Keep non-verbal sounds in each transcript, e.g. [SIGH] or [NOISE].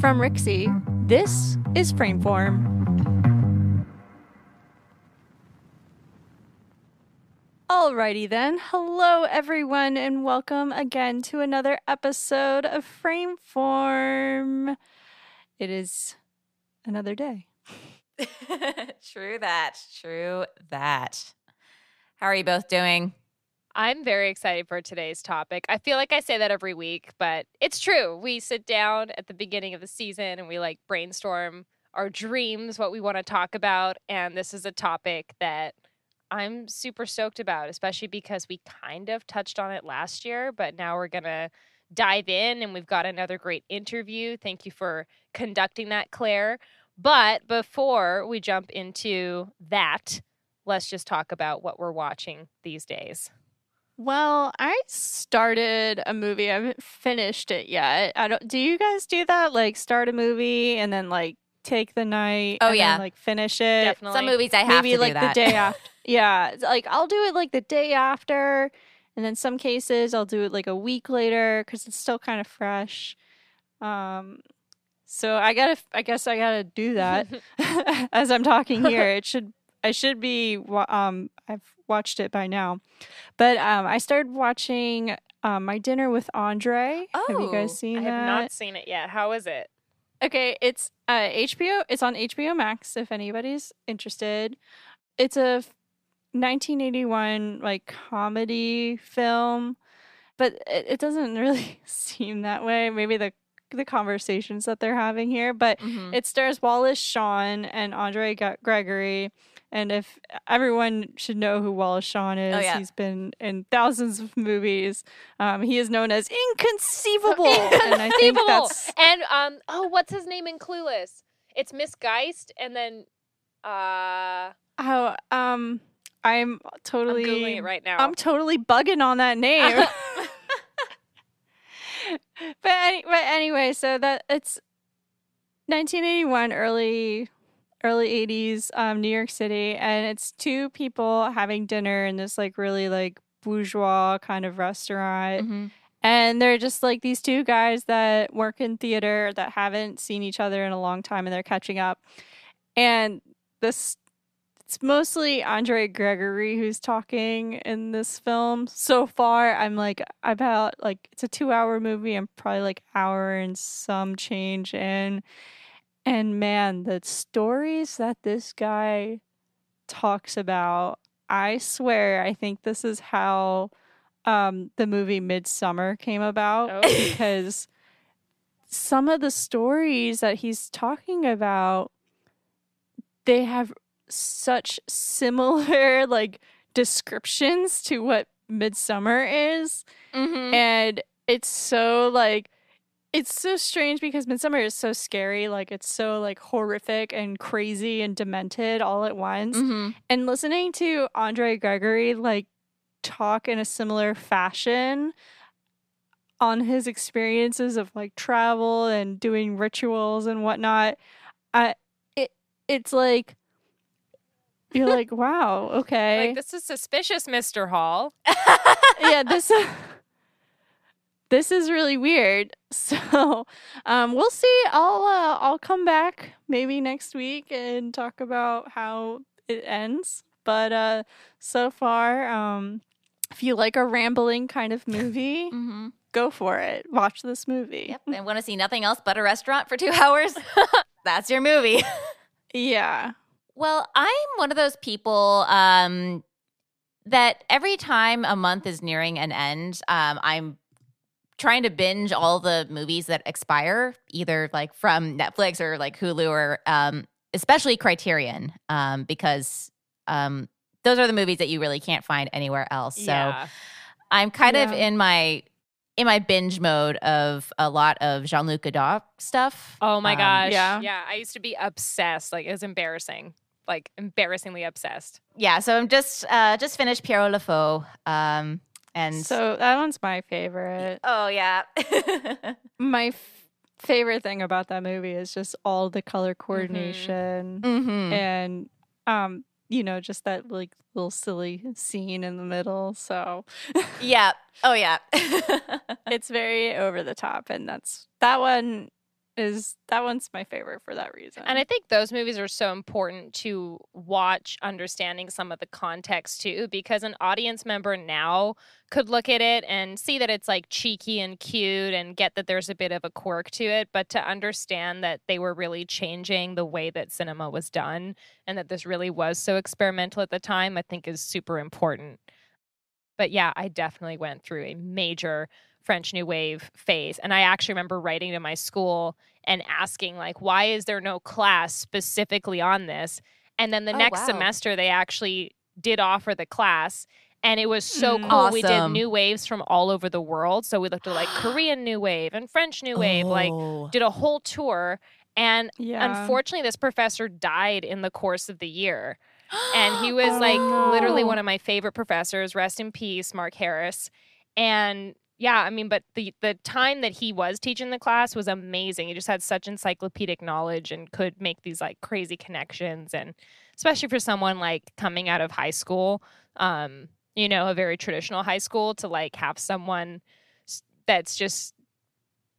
From Rixey, this is Frameform. Alrighty then. Hello, everyone, and welcome again to another episode of Frameform. It is another day. [LAUGHS] true that. True that. How are you both doing? I'm very excited for today's topic. I feel like I say that every week, but it's true. We sit down at the beginning of the season and we like brainstorm our dreams, what we want to talk about. And this is a topic that I'm super stoked about, especially because we kind of touched on it last year, but now we're going to dive in and we've got another great interview. Thank you for conducting that, Claire. But before we jump into that, let's just talk about what we're watching these days. Well, I started a movie. I haven't finished it yet. I don't. Do you guys do that? Like start a movie and then like take the night. Oh and yeah, then, like finish it. Definitely. Some movies I have Maybe to do like that. the day [LAUGHS] after. yeah, like I'll do it like the day after, and then some cases I'll do it like a week later because it's still kind of fresh. Um, so I gotta. I guess I gotta do that [LAUGHS] [LAUGHS] as I'm talking here. It should. I should be. Um, I've watched it by now, but um, I started watching um, my dinner with Andre. have you Oh, guys seen I that? have not seen it yet. How is it? Okay, it's uh, HBO. It's on HBO Max if anybody's interested. It's a 1981 like comedy film, but it, it doesn't [LAUGHS] really seem that way. Maybe the the conversations that they're having here, but Mhm. it stars Wallace Shawn and Andre G- Gregory. And if everyone should know who Wallace Shawn is, Oh, yeah. he's been in thousands of movies. Um, he is known as Inconceivable, [LAUGHS] and I think Inconceivable. that's And um, oh, what's his name in Clueless? It's Miss Geist, and then uh, how um I'm totally I'm googling it right now. I'm totally bugging on that name. [LAUGHS] [LAUGHS] but any, but anyway, so that it's 1981, early early 80s, um, New York City, and it's two people having dinner in this like really like bourgeois kind of restaurant. Mhm. And they're just like these two guys that work in theater that haven't seen each other in a long time and they're catching up. And this it's mostly Andre Gregory who's talking in this film. So far, I'm like about like it's a 2-hour movie. I'm probably like hour and some change in. And man, the stories that this guy talks about, I swear, I think this is how um, the movie Midsummer came about Oh. [LAUGHS] because some of the stories that he's talking about, they have such similar [LAUGHS] like descriptions to what Midsummer is, Mhm. and it's so like it's so strange because Midsummer is so scary, like it's so like horrific and crazy and demented all at once Mhm. and listening to Andre Gregory like talk in a similar fashion on his experiences of like travel and doing rituals and whatnot, I it it's like you're like, [LAUGHS] wow, okay. like this is suspicious, Mister Hall. [LAUGHS] yeah, this [LAUGHS] this is really weird. [LAUGHS] So, um, we'll see. I'll uh, I'll come back maybe next week and talk about how it ends. But uh, so far, um, if you like a rambling kind of movie, Mhm. go for it. Watch this movie. Yep. And want to see nothing else but a restaurant for two [LAUGHS] hours? [LAUGHS] That's your movie. Yeah. Well, I'm one of those people um, that every time a month is nearing an end, um, I'm trying to binge all the movies that expire, either like from Netflix or like Hulu or um, especially Criterion, um, because um, those are the movies that you really can't find anywhere else. So yeah. I'm kind of in my in my binge mode of a lot of Jean Luc Godard stuff. Oh my Um, gosh. yeah. Yeah. I used to be obsessed. Like it was embarrassing. Like embarrassingly obsessed. yeah, so I'm just uh just finished Pierrot Le Fou. Um and So that one's my favorite. oh yeah. [LAUGHS] My f- favorite thing about that movie is just all the color Mm-hmm. coordination. hmm and um you know just that like little silly scene in the middle so Yeah. Oh yeah. [LAUGHS] it's very over the top and that's that one is that one's my favorite for that reason. And I think those movies are so important to watch, understanding some of the context too, because an audience member now could look at it and see that it's like cheeky and cute and get that there's a bit of a quirk to it. But to understand that they were really changing the way that cinema was done and that this really was so experimental at the time, I think is super important. But yeah, I definitely went through a major French New Wave phase. And I actually remember writing to my school and asking, like, why is there no class specifically on this? And then the Oh, next wow. semester, they actually did offer the class. And it was so Mm. cool. We did new waves from all over the world. So we looked at like [GASPS] Korean New Wave and French New Wave, like, Oh. did a whole tour. And yeah. unfortunately, this professor died in the course of the year and he [GASPS] was like literally Oh. one of my favorite professors rest in peace mark harris and yeah i mean but the the time that he was teaching the class was amazing he just had such encyclopedic knowledge and could make these like crazy connections and especially for someone like coming out of high school um you know a very traditional high school to like have someone that's just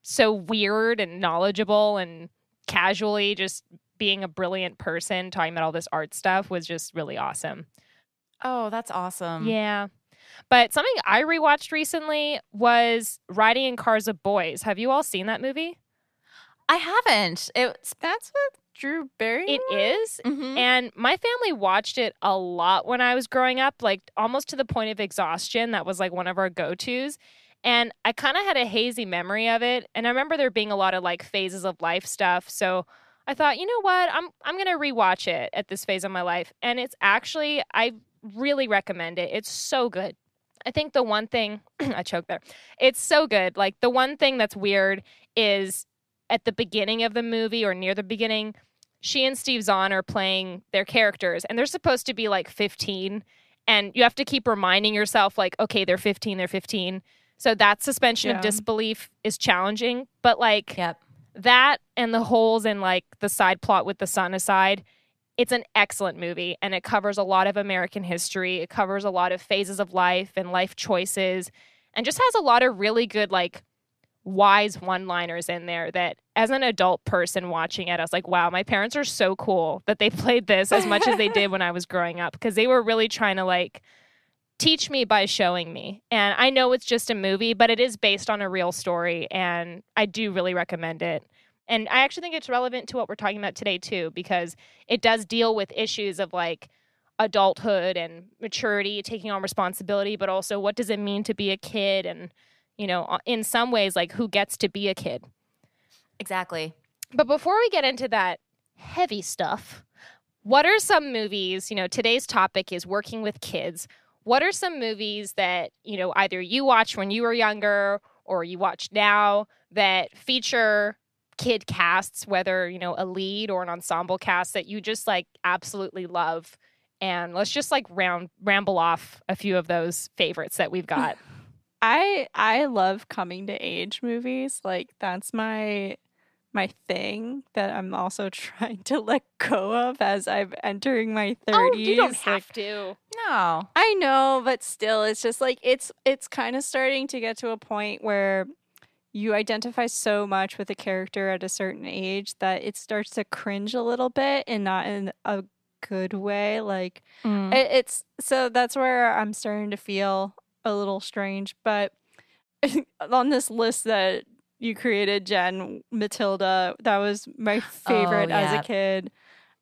so weird and knowledgeable and casually just being a brilliant person talking about all this art stuff was just really awesome. Oh, that's awesome. Yeah. But something I rewatched recently was Riding in Cars of Boys. Have you all seen that movie? I haven't. It's That's what Drew Barrymore. It is. mhm. And my family watched it a lot when I was growing up, like almost to the point of exhaustion. That was like one of our go tos. And I kind of had a hazy memory of it. And I remember there being a lot of like phases of life stuff. So I thought, you know what? I'm I'm gonna rewatch it at this phase of my life. And it's actually I really recommend it. It's so good. I think the one thing [CLEARS THROAT] I choked there. It's so good. Like the one thing that's weird is at the beginning of the movie or near the beginning, she and Steve Zahn are playing their characters and they're supposed to be like 15 and you have to keep reminding yourself like okay, they're 15, they're 15. So that suspension Yeah. of disbelief is challenging, but like yep. that and the holes in like the side plot with the son aside it's an excellent movie and it covers a lot of american history it covers a lot of phases of life and life choices and just has a lot of really good like wise one liners in there that as an adult person watching it i was like wow my parents are so cool that they played this as much as they did when i was growing up because they were really trying to like teach me by showing me. And I know it's just a movie, but it is based on a real story. And I do really recommend it. And I actually think it's relevant to what we're talking about today, too, because it does deal with issues of like adulthood and maturity, taking on responsibility, but also what does it mean to be a kid? And, you know, uh, in some ways, like who gets to be a kid. Exactly. But before we get into that heavy stuff, what are some movies? You know, today's topic is working with kids. What are some movies that, you know, either you watched when you were younger or you watch now that feature kid casts, whether, you know, a lead or an ensemble cast that you just like absolutely love? And let's just like round ramble off a few of those favorites that we've got. [LAUGHS] I I love coming to age movies. Like that's my my thing that I'm also [LAUGHS] trying to let go of as I'm entering my 30s. oh, you don't Like, have to. No. I know, but still it's just like it's it's kind of starting to get to a point where you identify so much with a character at a certain age that it starts to cringe a little bit and not in a good way. Like Mm. it, it's so that's where I'm starting to feel a little strange. But [LAUGHS] on this list that you created, Jen, Matilda, that was my favorite as yeah. a kid.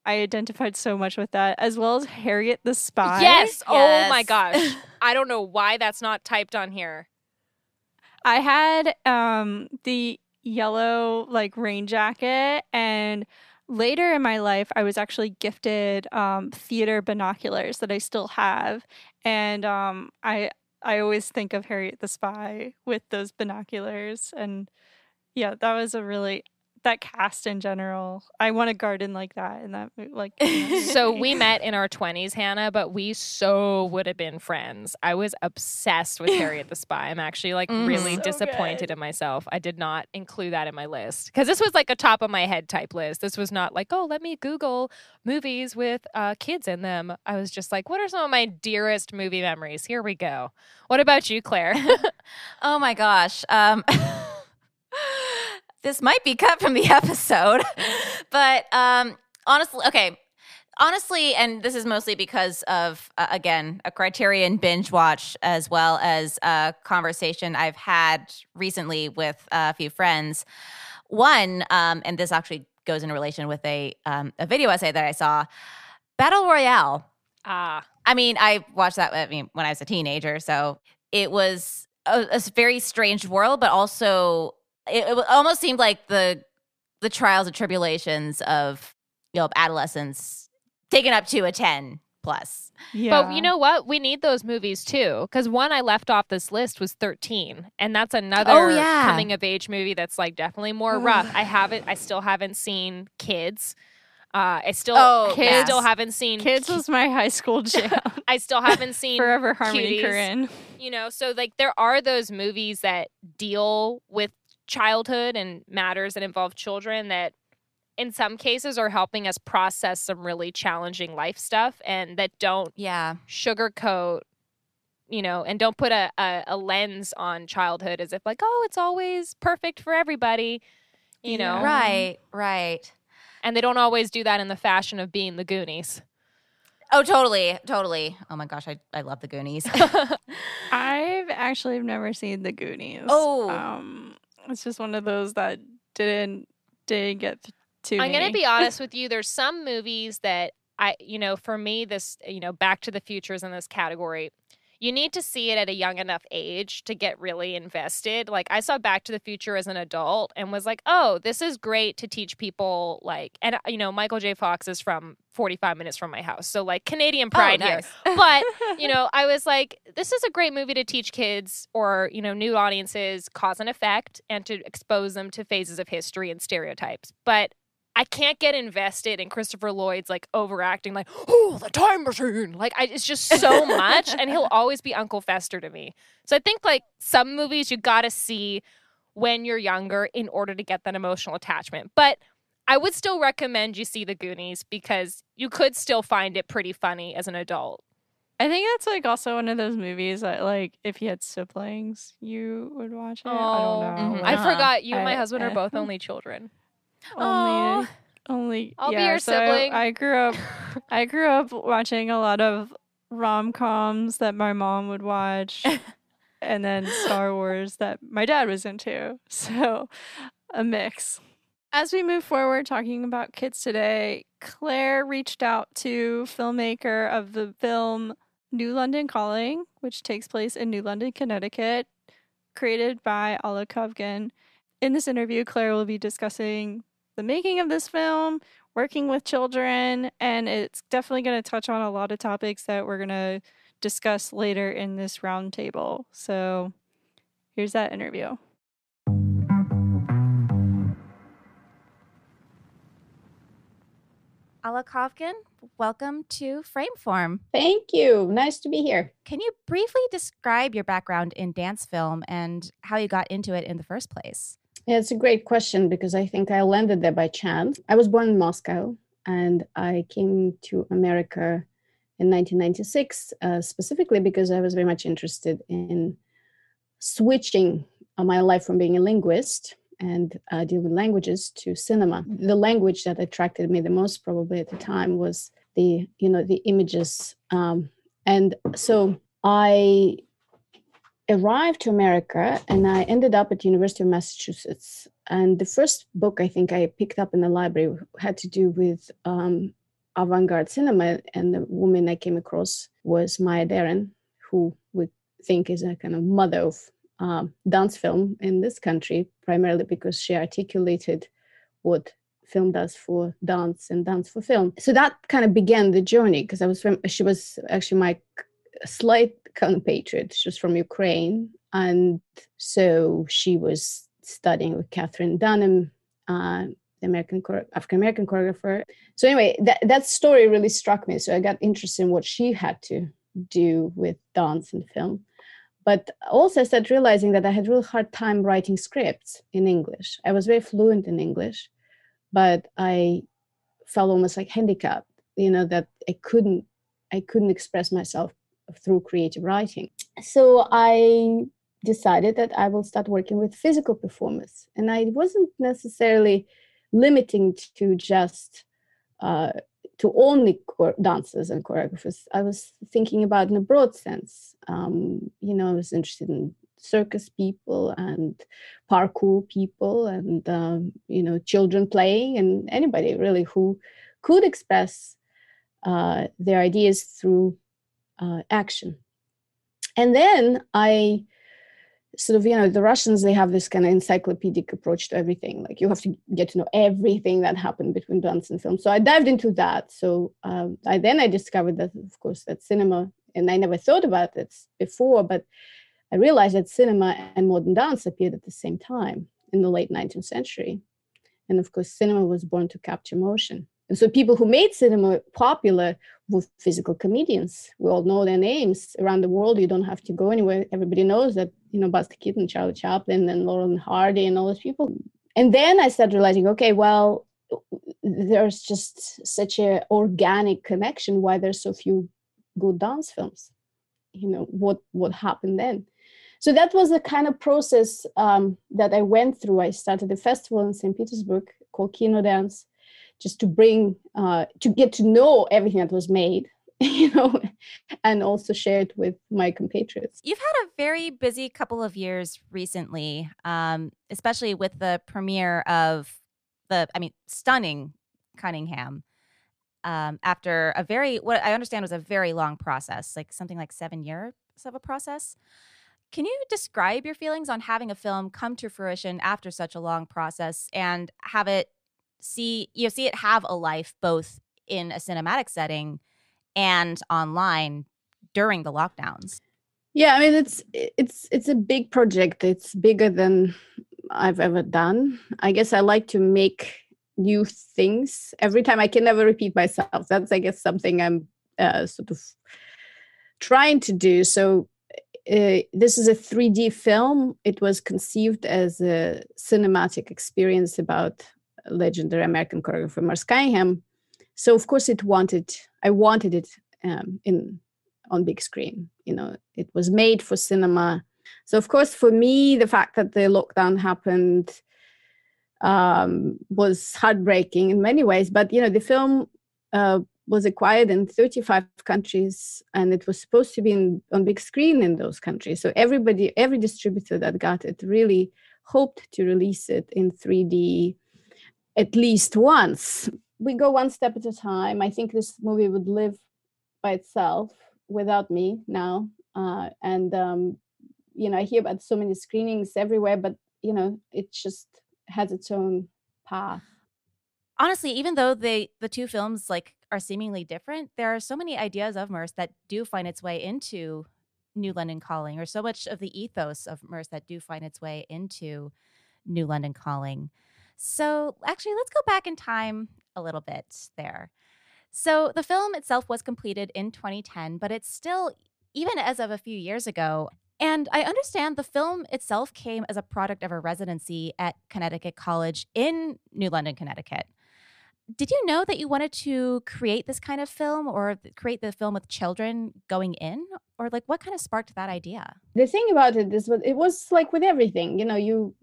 I identified so much with that, as well as Harriet the Spy. Yes. Oh my gosh. [LAUGHS] I don't know why that's not typed on here. I had um the yellow like rain jacket and later in my life I was actually gifted um theater binoculars that I still have and um I I always think of Harriet the Spy with those binoculars and yeah that was a really that cast in general I want a garden like that in that like in that [LAUGHS] So we [LAUGHS] met in our 20s, Hannah, but we so would have been friends. I was obsessed with Harriet the [LAUGHS] Spy. I'm actually like Mhm. really So disappointed good. in myself. I did not include that in my list because this was like a top of my head type list. This was not like, oh, let me Google movies with uh, kids in them. I was just like, what are some of my dearest movie memories? Here we go. What about you, Claire? Oh my gosh. Um, this might be cut from the [LAUGHS] episode. but um, honestly, okay. Honestly, and this is mostly because of, uh, again, a criterion binge watch as well as a conversation I've had recently with a few friends. One, um, and this actually goes in relation with a, um, a video essay that I saw Battle Royale. Ah. I mean, I watched that I mean, when I was a teenager. So it was a, a very strange world, but also it, it almost seemed like the the trials and tribulations of you know adolescence taken up to a 10 plus. Yeah. But you know what? We need those movies too. Because one I left off this list was 13. And that's another Oh, yeah. coming of age movie that's like definitely more rough. I haven't, I still haven't seen Kids. Uh, I still, Oh, I yes. still haven't seen Kids was my high school [LAUGHS] jam. I still haven't [LAUGHS] seen Forever Harmony Cuties. Korine. you know so like there are those movies that deal with childhood and matters that involve children that in some cases are helping us process some really challenging life stuff and that don't Yeah. sugarcoat you know and don't put a, a, a lens on childhood as if like oh it's always perfect for everybody you know Right, right. and they don't always do that in the fashion of being the goonies Oh, totally, totally. Oh my gosh, I, I love the Goonies. [LAUGHS] I've actually never seen The Goonies. Oh. um, it's just one of those that didn't didn't get to I'm me. going to be honest [LAUGHS] with you. There's some movies that I, you know, for me, this, you know, Back to the Future is in this category. You need to see it at a young enough age to get really invested. Like I saw Back to the Future as an adult and was like, "Oh, this is great to teach people." Like, and uh, you know, Michael J. Fox is from 45 minutes from my house, so like Canadian pride here. oh, nice. But you [LAUGHS] know, I was like, this is a great movie to teach kids or, you know, new audiences cause and effect and to expose them to phases of history and stereotypes. But I can't get invested in Christopher Lloyd's like overacting, like, oh, the time machine. Like, I, it's just so much. and he'll [LAUGHS] always be Uncle Fester to me. So I think like some movies you got to see when you're younger in order to get that emotional attachment. But I would still recommend you see The Goonies because you could still find it pretty funny as an adult. I think that's like also one of those movies that like if you had siblings, you would watch it. I Oh, don't know. mhm. I Uh-huh. forgot you and my I- husband are [LAUGHS] both only children. Only, only. I'll be yeah, your so I- sibling. I, grew up. [LAUGHS] I grew up watching a lot of rom coms that my mom would watch, [LAUGHS] and then Star Wars that my dad was into. So, a mix. As we move forward talking about kids today, Claire reached out to filmmaker of the film New London Calling, which takes place in New London, Connecticut, created by Alla Kovgan. In this interview, Claire will be discussing the making of this film, working with children, and it's definitely going to touch on a lot of topics that we're going to discuss later in this roundtable. So here's that interview. Alla Kovgan, welcome to Frameform. Thank you. Nice to be here. Can you briefly describe your background in dance film and how you got into it in the first place? Yeah, it's a great question because I think I landed there by chance. I was born in Moscow and I came to America in 1996, uh, specifically because I was very much interested in switching my life from being a linguist and uh, dealing with languages to cinema. The language that attracted me the most, probably at the time, was the you know the images, um, and so I arrived to America and I ended up at the University of Massachusetts. And the first book I think I picked up in the library had to do with um, avant-garde cinema, and the woman I came across was Maya Deren, who we think is a kind of mother of um, dance film in this country, primarily because she articulated what film does for dance and dance for film. So that kind of began the journey because I was from, she was actually my slight compatriot. She was from Ukraine. And so she was studying with Katherine Dunham, uh, the American African American choreographer. So anyway, that that story really struck me. So I got interested in what she had to do with dance and film. But also I started realizing that I had a real hard time writing scripts in English. I was very fluent in English, but I felt almost like handicapped, you know, that I couldn't I couldn't express myself through creative writing. So I decided that I will start working with physical performers. And I wasn't necessarily limiting to just uh, to only dancers and choreographers. I was thinking about in a broad sense. Um, you know, I was interested in circus people and parkour people and um, you know children playing and anybody really who could express uh, their ideas through uh, action. And then I sort of you know the russians they have this kind of encyclopedic approach to everything. Like you have to get to know everything that happened between dance and film. So i dived into that. So um, i then i discovered that of course that cinema and i never thought about this before but i realized that cinema and modern dance appeared at the same time in the late 19th century. And of course cinema was born to capture motion. And so people who made cinema popular were physical comedians. We all know their names around the world. You don't have to go anywhere. Everybody knows that, you know, Buster Keaton, Charlie Chaplin, and Laurel and Hardy and all those people. And then I started realizing, okay, well, there's just such a organic connection why there's so few good dance films. You know, what what happened then? So that was the kind of process um, that I went through. I started a festival in St. Petersburg called Kino Dance just to bring uh, to get to know everything that was made [LAUGHS] you know and also share it with my compatriots. You've had a very busy couple of years recently um, especially with the premiere of the i mean stunning cunningham um, after a very what i understand was a very long process like something like seven years of a process. Can you describe your feelings on having a film come to fruition after such a long process and have it see you know, see it have a life both in a cinematic setting and online during the lockdowns. Yeah, I mean it's it's it's a big project. It's bigger than I've ever done. I guess I like to make new things every time. I can never repeat myself. That's I guess something I'm uh, sort of trying to do. So uh, this is a 3D film. It was conceived as a cinematic experience about legendary American choreographer Merce Cunningham. So of course it wanted, I wanted it um, in on big screen. You know, it was made for cinema. So of course for me, the fact that the lockdown happened um, was heartbreaking in many ways. But you know, the film uh, was acquired in 35 countries, and it was supposed to be in, on big screen in those countries. So everybody, every distributor that got it, really hoped to release it in 3D at least once. We go one step at a time. I think this movie would live by itself without me now. Uh, and, um, you know, I hear about so many screenings everywhere, but, you know, it just has its own path. Honestly, even though they the two films like are seemingly different, there are so many ideas of Merce that do find its way into New London Calling, or so much of the ethos of Merce that do find its way into New London Calling. So, actually, let's go back in time a little bit there. So, the film itself was completed in 2010, but it's still, even as of a few years ago, and I understand the film itself came as a product of a residency at Connecticut College in New London, Connecticut. Did you know that you wanted to create this kind of film or create the film with children going in? Or like what kind of sparked that idea? The thing about it is it was like with everything, you know, you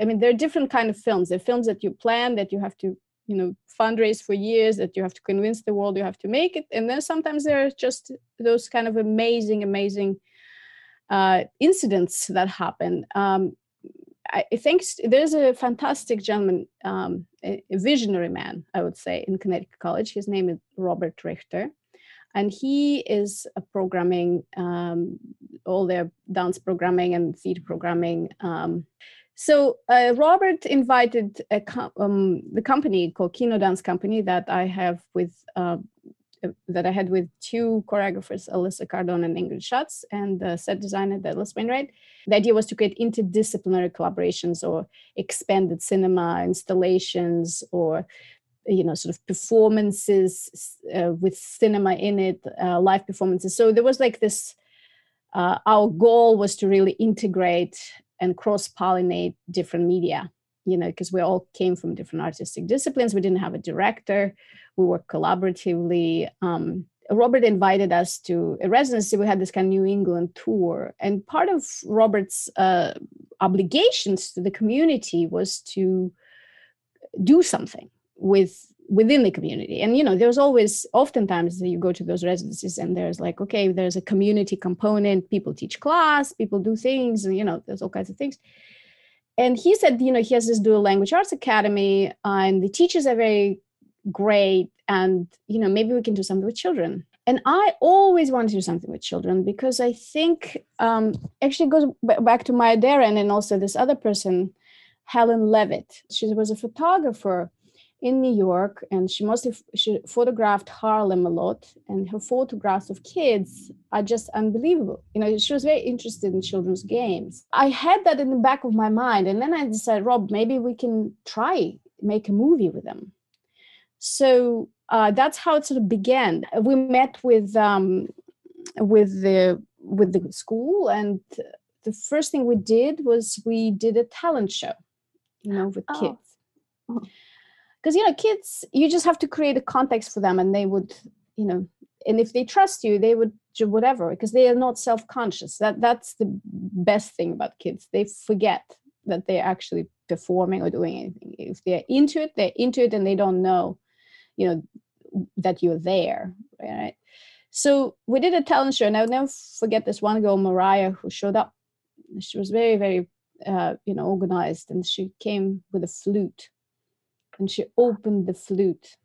I mean, there are different kind of films. There are films that you plan that you have to, you know, fundraise for years, that you have to convince the world you have to make it, and then sometimes there are just those kind of amazing, amazing uh, incidents that happen. Um, I think there's a fantastic gentleman, um, a, visionary man, I would say, in Connecticut College. His name is Robert Richter and he is programming um, all their dance programming and theater programming um, so uh, Robert invited com- um, the company called Kino Dance Company that I have with uh, uh, that I had with two choreographers, Alissa Cardone and Ingrid Schatz, and the set designer Douglas Wainwright. The idea was to create interdisciplinary collaborations or expanded cinema installations or you know sort of performances uh, with cinema in it, uh, live performances. So there was like this. Uh, our goal was to really integrate and cross pollinate different media you know because we all came from different artistic disciplines. We didn't have a director. We worked collaboratively. Um, Robert invited us to a residency. We had this kind of New England tour, and part of Robert's uh, obligations to the community was to do something with within the community. And you know, there's always oftentimes you go to those residences and there's like, okay, there's a community component. People teach class, people do things, and you know, there's all kinds of things. And he said, you know, he has this dual language arts academy, and the teachers are very great and you know maybe we can do something with children and i always want to do something with children because i think um, actually goes back to maya deren and also this other person helen levitt she was a photographer in new york and she mostly she photographed harlem a lot and her photographs of kids are just unbelievable you know she was very interested in children's games i had that in the back of my mind and then i decided rob maybe we can try make a movie with them so uh, that's how it sort of began. We met with um, with the with the school, and the first thing we did was we did a talent show, you know, with oh. kids. Because you know, kids, you just have to create a context for them, and they would, you know, and if they trust you, they would do whatever because they are not self-conscious. That that's the best thing about kids. They forget that they're actually performing or doing anything. If they're into it, they're into it, and they don't know you know that you're there right so we did a talent show and i'll never forget this one girl mariah who showed up she was very very uh, you know organized and she came with a flute and she opened the flute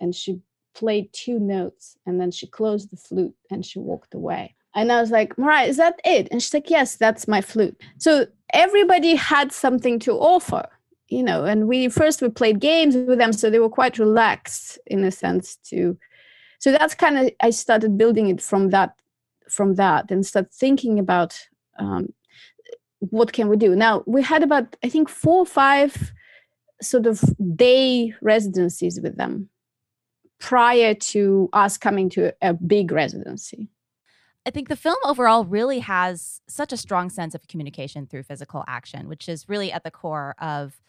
and she played two notes and then she closed the flute and she walked away. And i was like mariah is that it? And she's like yes that's my flute. So everybody had something to offer you know and we first we played games with them so they were quite relaxed in a sense to so that's kind of i started building it from that from that and start thinking about um, what can we do? Now we had about i think four or five sort of day residencies with them prior to us coming to a big residency I think the film overall really has such a strong sense of communication through physical action, which is really at the core of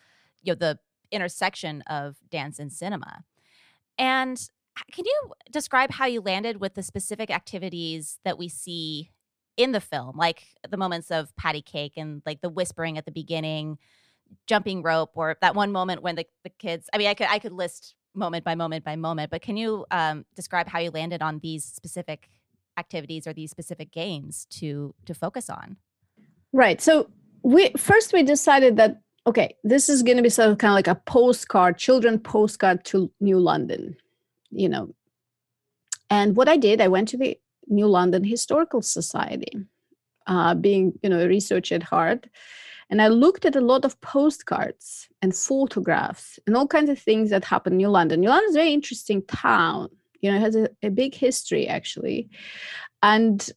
you know the intersection of dance and cinema. And can you describe how you landed with the specific activities that we see in the film, like the moments of patty cake and like the whispering at the beginning, jumping rope, or that one moment when the, the kids? I mean, I could I could list moment by moment by moment, but can you um, describe how you landed on these specific activities or these specific games to to focus on? Right. So we first we decided that okay, this is going to be sort of kind of like a postcard, children postcard to New London, you know. And what I did, I went to the New London Historical Society, uh, being, you know, a researcher at heart. And I looked at a lot of postcards and photographs and all kinds of things that happened in New London. New London is a very interesting town. You know, it has a, a big history actually. And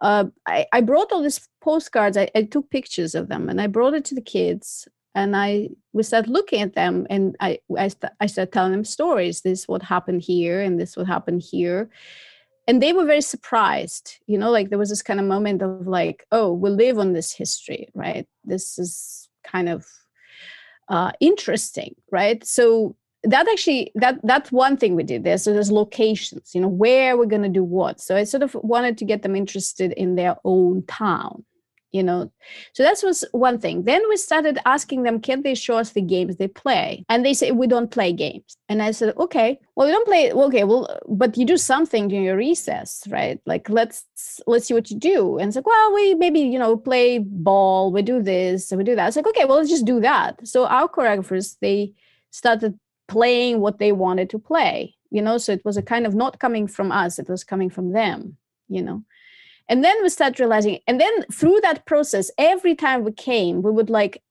uh, I, I, brought all these postcards. I, I, took pictures of them and I brought it to the kids and I we started looking at them and I I, st- I started telling them stories. This what happened here and this what happened here. And they were very surprised, you know, like there was this kind of moment of like, oh, we live on this history, right? This is kind of uh, interesting, right? So that actually that that's one thing we did there so there's locations you know where we're going to do what so i sort of wanted to get them interested in their own town you know? So that was one thing. Then we started asking them can they show us the games they play? And they say we don't play games. And i said okay. Well we don't play okay well but you do something during your recess right? Like let's let's see what you do. And it's like well we maybe you know play ball we do this and we do that. It's like okay well let's just do that. So our choreographers they started playing what they wanted to play you know? So it was a kind of not coming from us it was coming from them you know and then we start realizing and then through that process every time we came we would like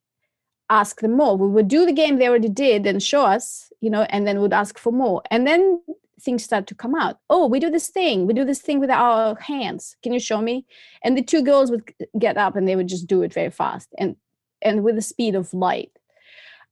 ask them more. We would do the game they already did and show us you know and then would ask for more. And then things start to come out. Oh we do this thing. We do this thing with our hands. Can you show me? And the two girls would get up and they would just do it very fast and and with the speed of light.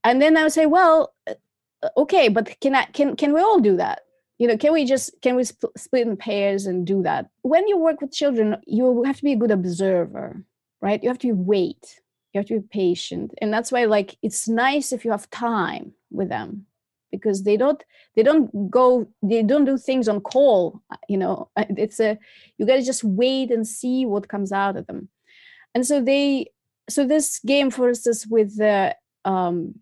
And then i would say well uh, okay but can i can can we all do that you know can we just can we sp- split in pairs and do that? When you work with children you have to be a good observer right? You have to wait you have to be patient. And that's why like it's nice if you have time with them because they don't they don't go they don't do things on call you know? It's a you got to just wait and see what comes out of them. And so they so this game for instance with the um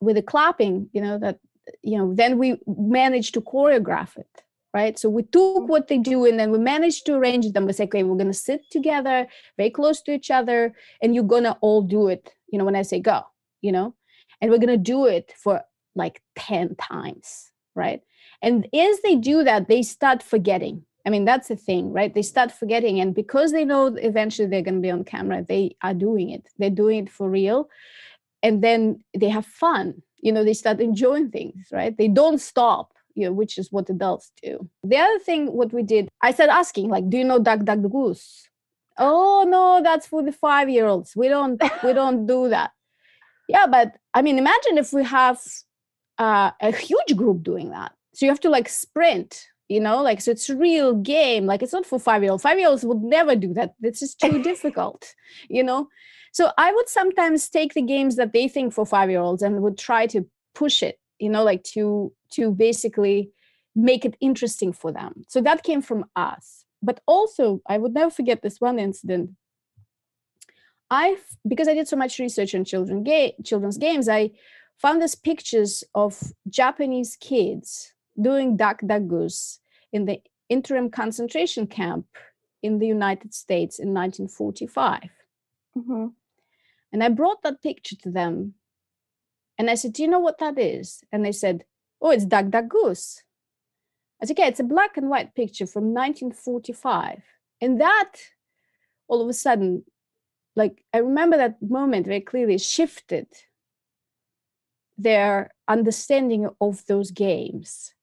with the clapping you know that you know then we managed to choreograph it right? So we took mm-hmm. what they do and then we managed to arrange them. We say okay we're going to sit together very close to each other and you're going to all do it you know when i say go you know? And we're going to do it for like 10 times right? And as they do that they start forgetting. I mean that's the thing right? They start forgetting and because they know eventually they're going to be on camera they are doing it. They're doing it for real. And then they have fun you know they start enjoying things right? They don't stop you know which is what adults do. The other thing what we did i started asking like do you know duck duck goose? Oh no that's for the five year olds we don't we [LAUGHS] don't do that. Yeah but i mean imagine if we have uh, a huge group doing that. So you have to like sprint you know like so it's a real game. Like it's not for five year olds five year olds would never do that. This is too [LAUGHS] difficult you know so I would sometimes take the games that they think for five year olds and would try to push it, you know, like to to basically make it interesting for them. So that came from us. But also, I would never forget this one incident. I because I did so much research on children ga- children's games, I found these pictures of Japanese kids doing duck duck goose in the interim concentration camp in the United States in 1945. Mm-hmm. And I brought that picture to them. And I said, Do you know what that is? And they said, Oh, it's Duck Duck Goose. I said, Okay, it's a black and white picture from 1945. And that all of a sudden, like I remember that moment very clearly shifted their understanding of those games.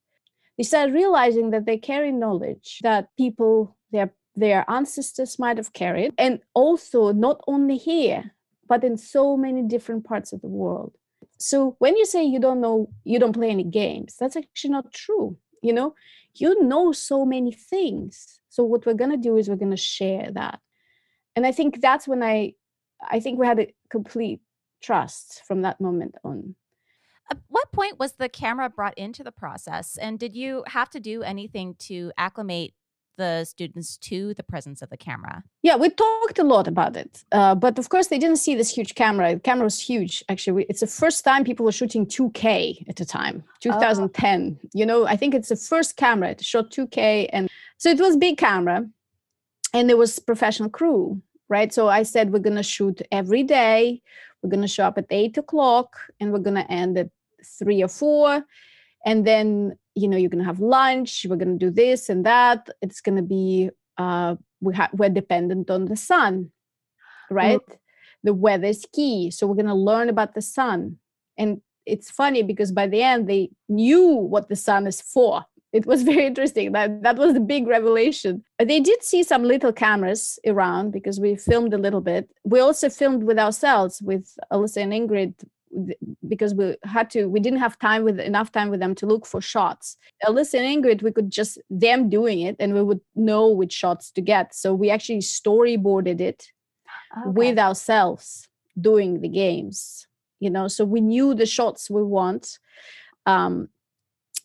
They started realizing that they carry knowledge that people, their their ancestors might have carried, and also not only here, but in so many different parts of the world. So when you say you don't know, you don't play any games, that's actually not true. You know, you know so many things. So what we're going to do is we're going to share that. And I think that's when I I think we had a complete trust from that moment on. At what point was the camera brought into the process? And did you have to do anything to acclimate the students to the presence of the camera? Yeah, we talked a lot about it, uh, but of course they didn't see this huge camera. The camera was huge. Actually, it's the first time people were shooting 2K at the time, 2010. Oh. You know, I think it's the first camera to shot 2K, and so it was big camera, and there was professional crew, right? So I said we're gonna shoot every day. We're gonna show up at eight o'clock, and we're gonna end at three or four, and then you know you're to have lunch we're going to do this and that it's going to be uh, we ha- we're dependent on the sun right? Mm-hmm. the weather is key so we're going to learn about the sun. And it's funny because by the end they knew what the sun is for. It was [LAUGHS] very interesting that that was the big revelation. They did see some little cameras around because we filmed a little bit. We also filmed with ourselves with alissa and ingrid because we had to we didn't have time with enough time with them to look for shots. Alissa and ingrid we could just them doing it and we would know which shots to get. So we actually storyboarded it okay. with ourselves doing the games you know? So we knew the shots we want um,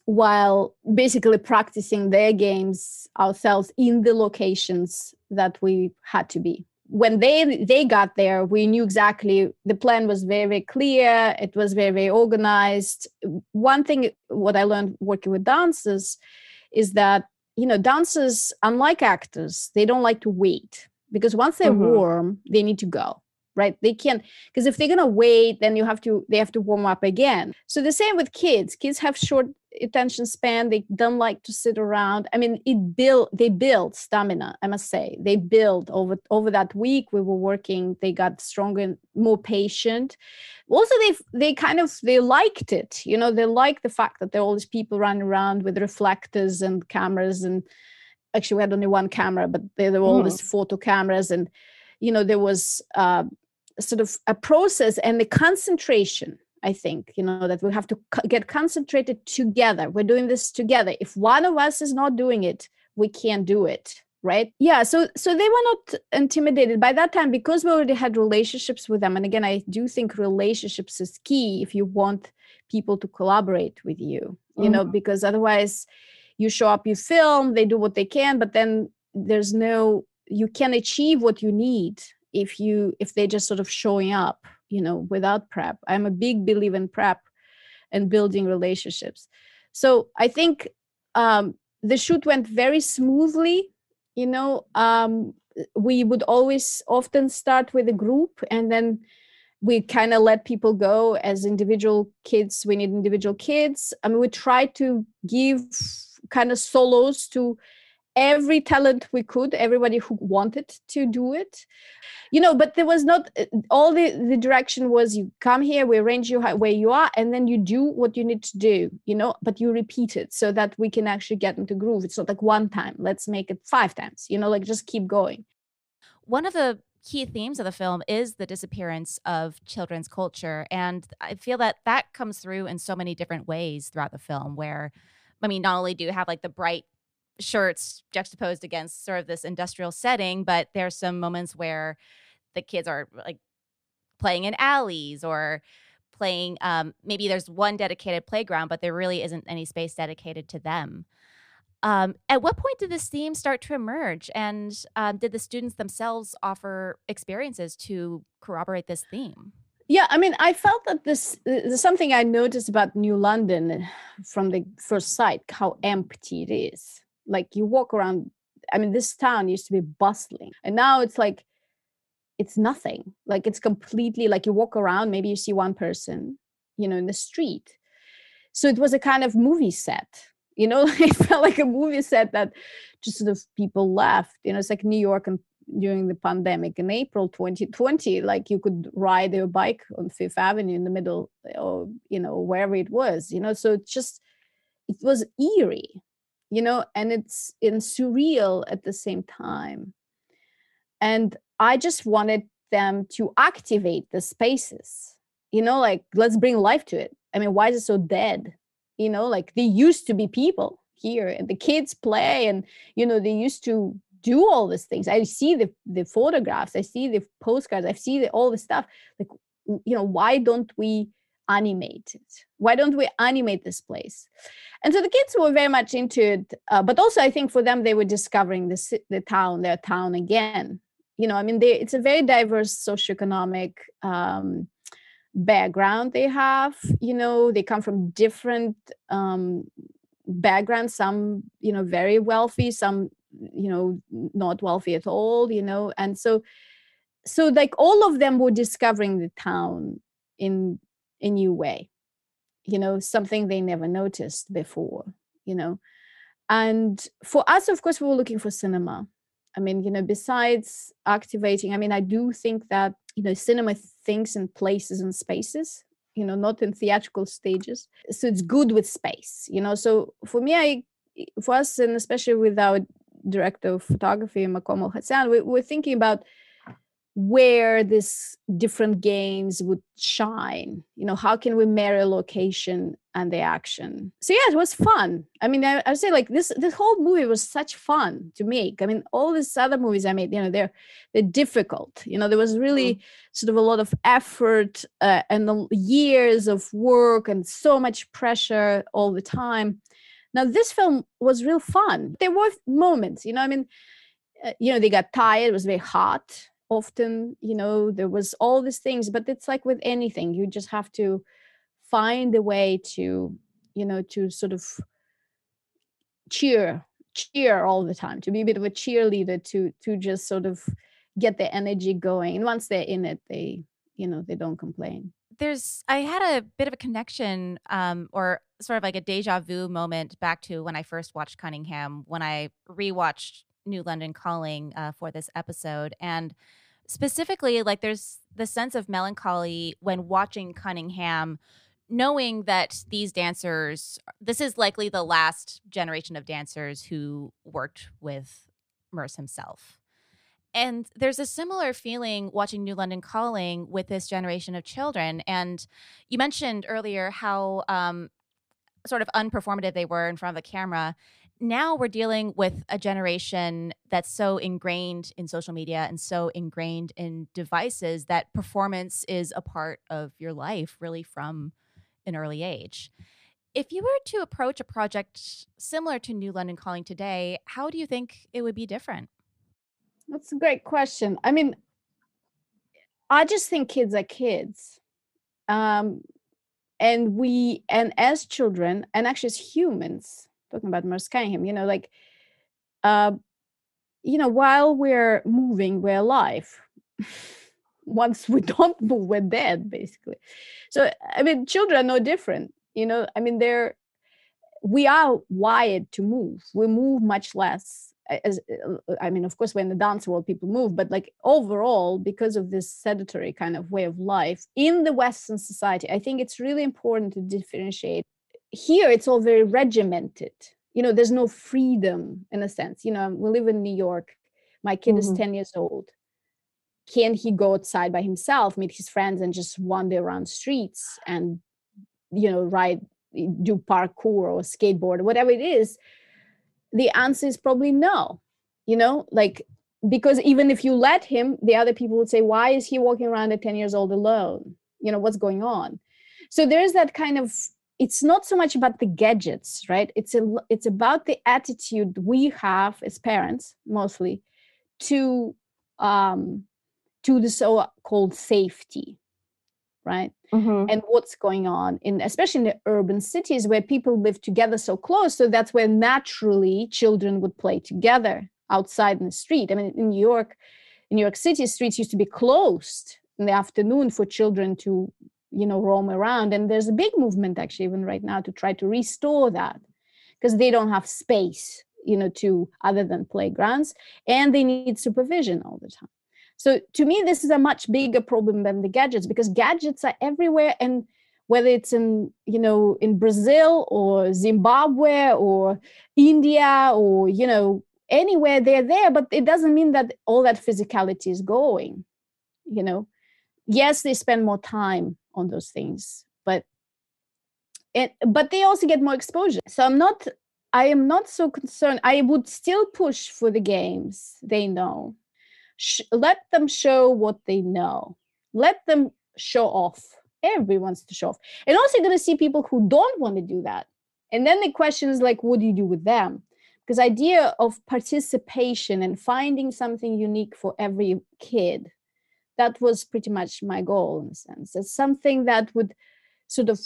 while basically practicing their games ourselves in the locations that we had to be when they they got there we knew exactly the plan was very very clear it was very very organized. One thing what i learned working with dancers is that you know dancers unlike actors they don't like to wait because once they're mm-hmm. warm they need to go right? They can't because if they're going to wait then you have to they have to warm up again. So the same with kids kids have short attention span they don't like to sit around. I mean it build they build stamina i must say. They build over over that week we were working they got stronger more patient. Also they they kind of they liked it you know they liked the fact that there are all these people running around with reflectors and cameras and actually we had only one camera but there were all mm. these photo cameras and you know there was uh, sort of a process and the concentration i think you know that we have to co- get concentrated together. We're doing this together. If one of us is not doing it we can't do it right? Yeah so so they were not intimidated by that time because we already had relationships with them. And again i do think relationships is key if you want people to collaborate with you you mm-hmm. know because otherwise you show up you film they do what they can but then there's no you can achieve what you need if you if they're just sort of showing up you know without prep. I'm a big believer in prep and building relationships. So i think um the shoot went very smoothly you know um, we would always often start with a group and then we kind of let people go as individual kids. We need individual kids. I mean we try to give kind of solos to every talent we could everybody who wanted to do it. You know but there was not uh, all the the direction was you come here we arrange you where you are and then you do what you need to do you know but you repeat it so that we can actually get into groove. It's not like one time let's make it five times you know like just keep going. One of the key themes of the film is the disappearance of children's culture and i feel that that comes through in so many different ways throughout the film where I mean, not only do you have like the bright shirts juxtaposed against sort of this industrial setting, but there's some moments where the kids are like playing in alleys or playing um, maybe there's one dedicated playground but there really isn't any space dedicated to them. Um, at what point did this theme start to emerge? And um, did the students themselves offer experiences to corroborate this theme? Yeah i mean i felt that this, this is something i noticed about new london from the first sight how empty it is like you walk around i mean this town used to be bustling and now it's like it's nothing. Like it's completely like you walk around maybe you see one person you know in the street. So it was a kind of movie set you know [LAUGHS] it felt like a movie set that just sort of people left you know it's like new york and during the pandemic in april 2020 like you could ride your bike on fifth avenue in the middle or you know wherever it was you know so it just it was eerie you know and it's in surreal at the same time. And i just wanted them to activate the spaces you know like let's bring life to it. I mean why is it so dead? You know like they used to be people here and the kids play and you know they used to do all these things. I see the the photographs i see the postcards i see the, all the stuff. Like you know why don't we animate it why don't we animate this place? And so the kids were very much into it uh, but also i think for them they were discovering the, the town their town again. You know i mean they, it's a very diverse socioeconomic um, background they have. You know they come from different um, backgrounds some you know very wealthy some you know not wealthy at all you know? And so so like all of them were discovering the town in a new way you know something they never noticed before you know? And for us of course we were looking for cinema. I mean you know besides activating i mean i do think that you know cinema thinks in places and spaces you know not in theatrical stages. So it's good with space you know? So for me i for us and especially with our director of photography makom al hassan we, we're thinking about where this different games would shine. You know how can we marry location and the action? So yeah it was fun. I mean i, I would say like this this whole movie was such fun to make. I mean all these other movies i made you know they're they're difficult. You know there was really mm. sort of a lot of effort uh, and the years of work and so much pressure all the time. Now this film was real fun. There were moments you know i mean uh, you know they got tired it was very hot often you know there was all these things but it's like with anything you just have to find a way to you know to sort of cheer cheer all the time to be a bit of a cheerleader to to just sort of get the energy going and once they're in it they you know they don't complain there's i had a bit of a connection um or sort of like a deja vu moment back to when i first watched cunningham when i rewatched New London Calling uh, for this episode. And specifically, like there's the sense of melancholy when watching Cunningham, knowing that these dancers, this is likely the last generation of dancers who worked with Merce himself. And there's a similar feeling watching New London Calling with this generation of children. And you mentioned earlier how um, sort of unperformative they were in front of the camera. Now we're dealing with a generation that's so ingrained in social media and so ingrained in devices that performance is a part of your life really from an early age. If you were to approach a project similar to New London Calling today, how do you think it would be different? That's a great question. I mean, I just think kids are kids. Um, and we, and as children, and actually as humans, talking about Cunningham, you know, like, uh, you know, while we're moving, we're alive. [LAUGHS] Once we [LAUGHS] don't move, we're dead, basically. So, I mean, children are no different. You know, I mean, they're, we are wired to move. We move much less as i mean of course when the dance world people move but like overall because of this sedentary kind of way of life in the western society i think it's really important to differentiate here it's all very regimented. You know there's no freedom in a sense. You know we live in new york. My kid mm-hmm. is 10 years old. Can he go outside by himself meet his friends and just wander around streets and you know ride do parkour or skateboard or whatever it is? The answer is probably no. You know like because even if you let him the other people would say why is he walking around at 10 years old alone? You know what's going on? So there's that kind of it's not so much about the gadgets right? It's a, it's about the attitude we have as parents mostly to um to the so-called safety right? Mm-hmm. and what's going on in especially in the urban cities where people live together so close so that's where naturally children would play together outside in the street. I mean in new york in new york city streets used to be closed in the afternoon for children to you know roam around. And there's a big movement actually even right now to try to restore that because they don't have space you know to other than playgrounds and they need supervision all the time. So to me, this is a much bigger problem than the gadgets because gadgets are everywhere and whether it's in you know in brazil or zimbabwe or india or you know anywhere they're there but it doesn't mean that all that physicality is going you know. Yes they spend more time on those things but it but they also get more exposure so i'm not i am not so concerned i would still push for the games they know Sh- let them show what they know. Let them show off. Everyone wants to show off. And also, going to see people who don't want to do that. And then the question is like, what do you do with them? Because idea of participation and finding something unique for every kid, that was pretty much my goal in a sense. It's something that would sort of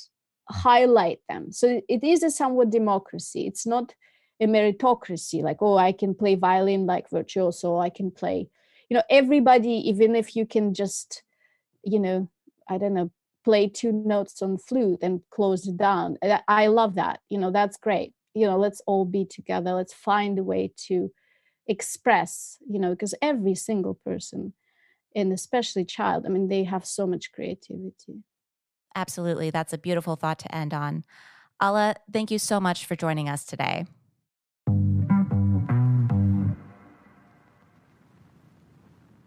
highlight them. So it is a somewhat democracy. It's not a meritocracy, like, oh, I can play violin like virtuoso, I can play you know everybody even if you can just you know i don't know play two notes on flute and close it down i love that you know that's great you know let's all be together let's find a way to express you know because every single person and especially child i mean they have so much creativity. Absolutely that's a beautiful thought to end on. Alla thank you so much for joining us today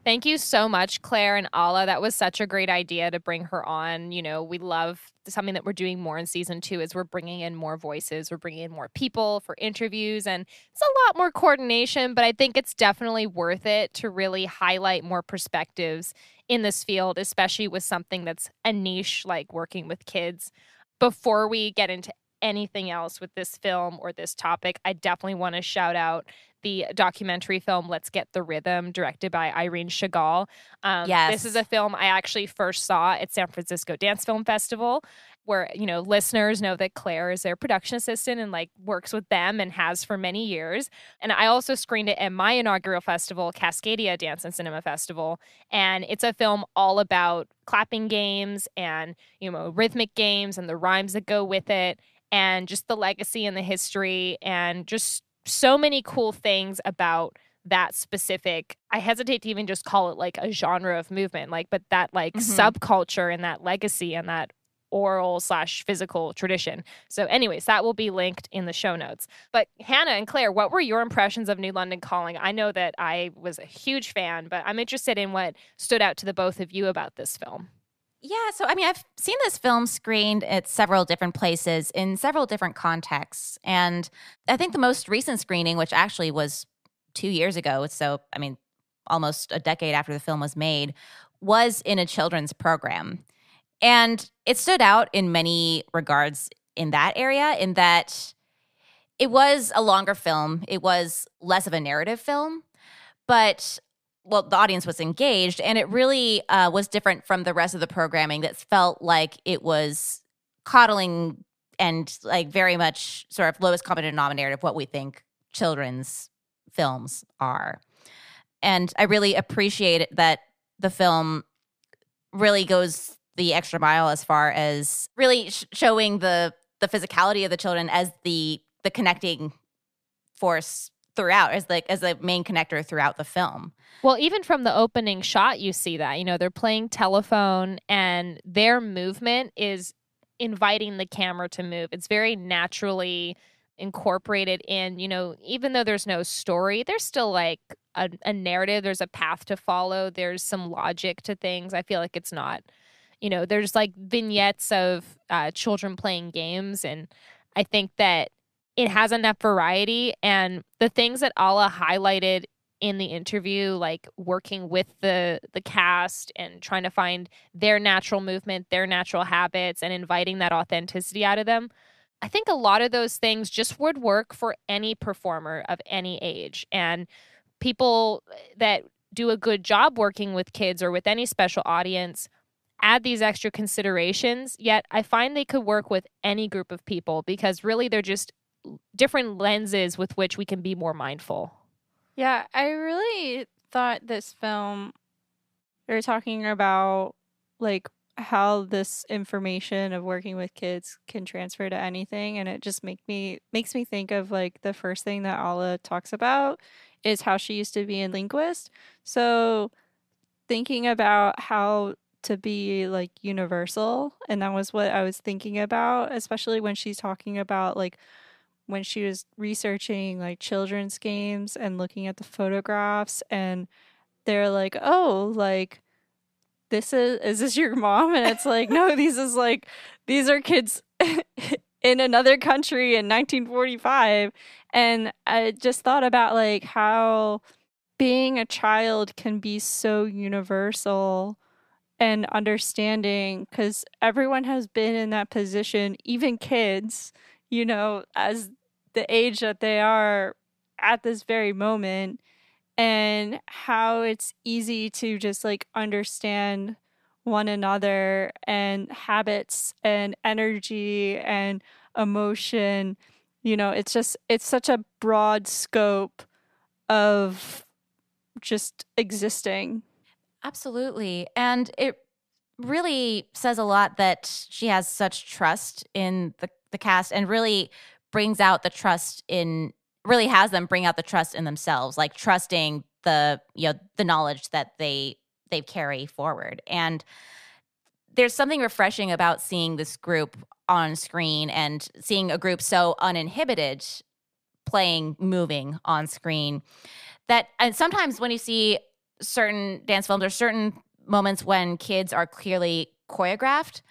Thank you so much, Claire and Alla. That was such a great idea to bring her on. You know, we love something that we're doing more in season two is we're bringing in more voices, we're bringing in more people for interviews, and it's a lot more coordination. But I think it's definitely worth it to really highlight more perspectives in this field, especially with something that's a niche like working with kids. Before we get into anything else with this film or this topic, I definitely want to shout out the documentary film Let's Get the Rhythm, directed by Irene Chagall. Um, yes. This is a film I actually first saw at San Francisco Dance Film Festival, where, you know, listeners know that Claire is their production assistant and like works with them and has for many years. And I also screened it at my inaugural festival, Cascadia Dance and Cinema Festival. And it's a film all about clapping games and, you know, rhythmic games and the rhymes that go with it and just the legacy and the history and just so many cool things about that specific i hesitate to even just call it like a genre of movement like but that like mm-hmm. subculture and that legacy and that oral slash physical tradition. So anyways that will be linked in the show notes. But hannah and claire what were your impressions of new london calling? I know that i was a huge fan but i'm interested in what stood out to the both of you about this film Yeah, so I mean, I've seen this film screened at several different places in several different contexts. And I think the most recent screening, which actually was two years ago, so I mean, almost a decade after the film was made, was in a children's program. And it stood out in many regards in that area, in that it was a longer film, it was less of a narrative film, but well, the audience was engaged, and it really uh, was different from the rest of the programming that felt like it was coddling and like very much sort of lowest common denominator of what we think children's films are. And I really appreciate that the film really goes the extra mile as far as really sh- showing the the physicality of the children as the the connecting force throughout as like as the main connector throughout the film. Well, even from the opening shot, you see that. You know, they're playing telephone and their movement is inviting the camera to move. It's very naturally incorporated in, you know, even though there's no story, there's still like a, a narrative, there's a path to follow, there's some logic to things. I feel like it's not, you know, there's like vignettes of uh, children playing games. And I think that it has enough variety and the things that Alla highlighted in the interview like working with the the cast and trying to find their natural movement, their natural habits and inviting that authenticity out of them. I think a lot of those things just would work for any performer of any age and people that do a good job working with kids or with any special audience add these extra considerations yet i find they could work with any group of people because really they're just different lenses with which we can be more mindful. Yeah, I really thought this film they're talking about like how this information of working with kids can transfer to anything and it just make me makes me think of like the first thing that Alla talks about is how she used to be a linguist. So thinking about how to be like universal and that was what I was thinking about especially when she's talking about like when she was researching like children's games and looking at the photographs and they're like, "Oh, like this is is this your mom?" And it's like, "No, [LAUGHS] these is like these are kids [LAUGHS] in another country in 1945." And I just thought about like how being a child can be so universal and understanding cuz everyone has been in that position, even kids, you know, as the age that they are at this very moment and how it's easy to just like understand one another and habits and energy and emotion. You know it's just it's such a broad scope of just existing. Absolutely. And it really says a lot that she has such trust in the, the cast and really brings out the trust in really has them bring out the trust in themselves like trusting the you know the knowledge that they they carry forward. And there's something refreshing about seeing this group on screen and seeing a group so uninhibited playing moving on screen that and sometimes when you see certain dance films or certain moments when kids are clearly choreographed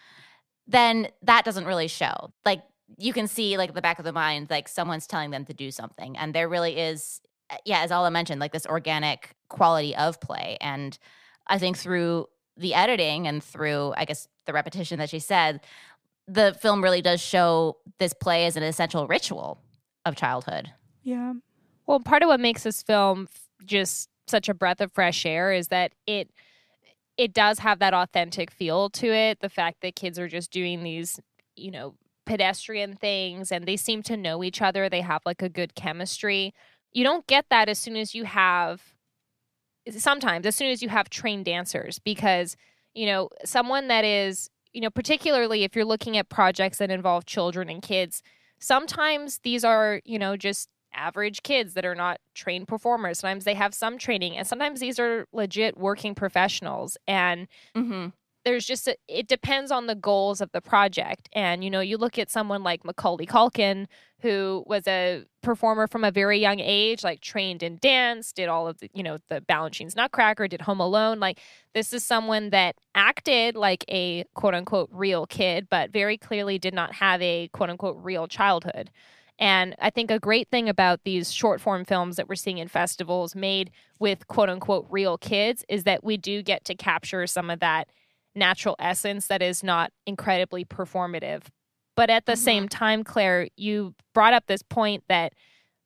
then that doesn't really show. Like you can see like the back of the mind like someone's telling them to do something and there really is eh, yeah as Alla mentioned like this organic quality of play and i think through the editing and through i guess the repetition that she said the film really does show this play as an essential ritual of childhood. Yeah. Well part of what makes this film just such a breath of fresh air is that it it does have that authentic feel to it the fact that kids are just doing these you know pedestrian things and they seem to know each other. They have like a good chemistry. You don't get that as soon as you have sometimes as soon as you have trained dancers because you know someone that is you know particularly if you're looking at projects that involve children and kids sometimes these are you know just average kids that are not trained performers sometimes they have some training and sometimes these are legit working professionals and mm-hmm. There's just a, it depends on the goals of the project. And you know you look at someone like macaulay culkin who was a performer from a very young age like trained in dance did all of the you know the balanchine's nutcracker did home alone. Like this is someone that acted like a quote unquote real kid but very clearly did not have a quote unquote real childhood. And I think a great thing about these short form films that we're seeing in festivals made with quote unquote real kids is that we do get to capture some of that natural essence that is not incredibly performative. But at the mm-hmm. same time, Claire, you brought up this point that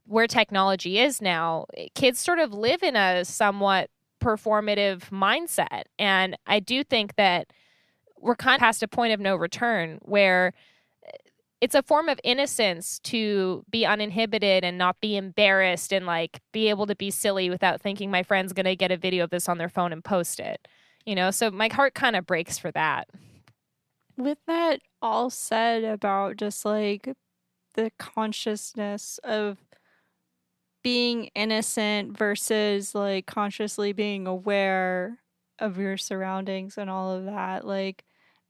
where technology is now, kids sort of live in a somewhat performative mindset. And I do think that we're kind of past a point of no return where eh, it's a form of innocence to be uninhibited and not be embarrassed and like be able to be silly without thinking my friend's going to get a video of this on their phone and post it you know so my heart kind of breaks for that. With that all said about just like the consciousness of being innocent versus like consciously being aware of your surroundings and all of that like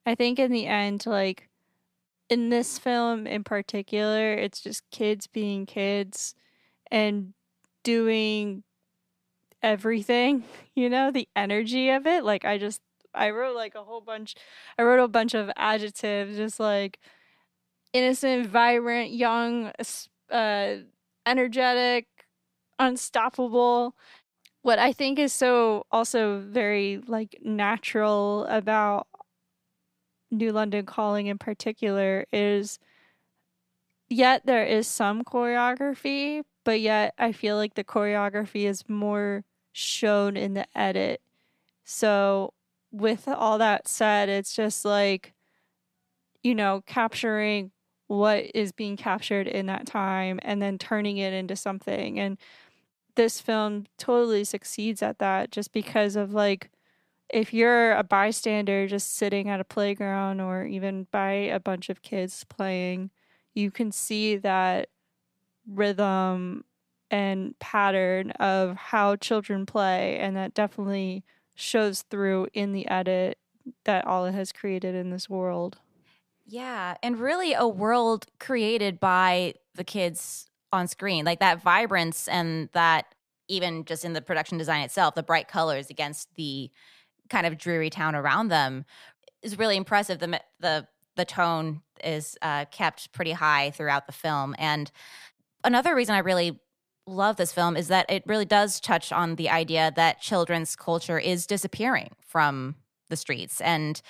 i think in the end like in this film in particular it's just kids being kids and doing everything, [LAUGHS] you know, the energy of it. Like I just I wrote like a whole bunch I wrote a bunch of adjectives just like innocent, vibrant, young, uh energetic, unstoppable. What I think is so also very like natural about New London Calling in particular is yet there is some choreography, but yet I feel like the choreography is more shown in the edit. So, with all that said, it's just like, you know, capturing what is being captured in that time and then turning it into something. And this film totally succeeds at that just because of like, if you're a bystander just sitting at a playground or even by a bunch of kids playing, you can see that rhythm and pattern of how children play and that definitely shows through in the edit that Alla has created in this world. Yeah, and really a world created by the kids on screen. Like that vibrance and that even just in the production design itself, the bright colors against the kind of dreary town around them is really impressive. The the the tone is uh, kept pretty high throughout the film, and another reason I really love this film is that it really does touch on the idea that children's culture is disappearing from the streets. And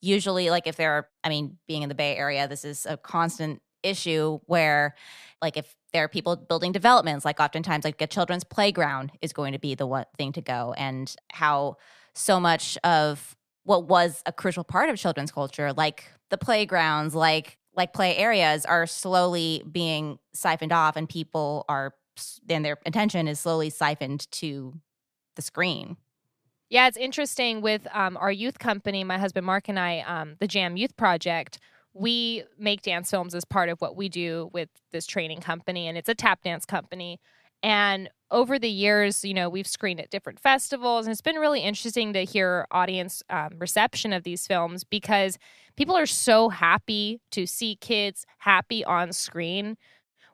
usually, like, if there are, I mean, being in the Bay Area, this is a constant issue where, like, if there are people building developments, like, oftentimes, like, a children's playground is going to be the one thing to go, and how so much of what was a crucial part of children's culture, like the playgrounds, like like play areas are slowly being siphoned off and people are then their attention is slowly siphoned to the screen. Yeah, it's interesting with um, our youth company, my husband Mark and I, um, the Jam Youth Project. We make dance films as part of what we do with this training company, and it's a tap dance company. And over the years, you know, we've screened at different festivals, and it's been really interesting to hear audience um, reception of these films because people are so happy to see kids happy on screen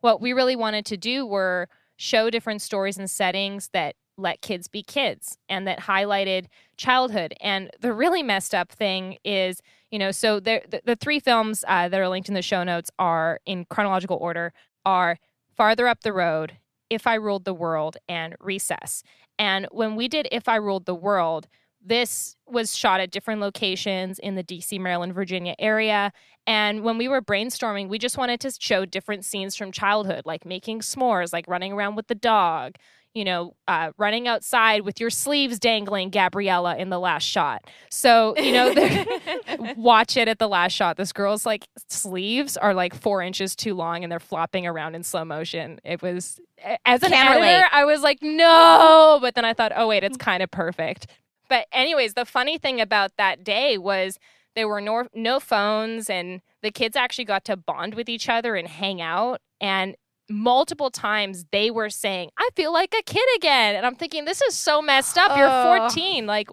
what we really wanted to do were show different stories and settings that let kids be kids and that highlighted childhood. And the really messed up thing is, you know, so the, the three films uh, that are linked in the show notes are in chronological order are Farther Up the Road, If I Ruled the World, and Recess. And when we did If I Ruled the World, this was shot at different locations in the DC, Maryland, Virginia area. And when we were brainstorming, we just wanted to show different scenes from childhood, like making s'mores, like running around with the dog, you know, uh, running outside with your sleeves dangling, Gabriella, in the last shot. So, you know, [LAUGHS] watch it at the last shot. This girl's like sleeves are like four inches too long and they're flopping around in slow motion. It was, as an Can't editor, relate. I was like, no. But then I thought, oh, wait, it's [LAUGHS] kind of perfect. But anyways, the funny thing about that day was there were no no phones and the kids actually got to bond with each other and hang out and multiple times they were saying, "I feel like a kid again." And I'm thinking this is so messed up. You're 14. Like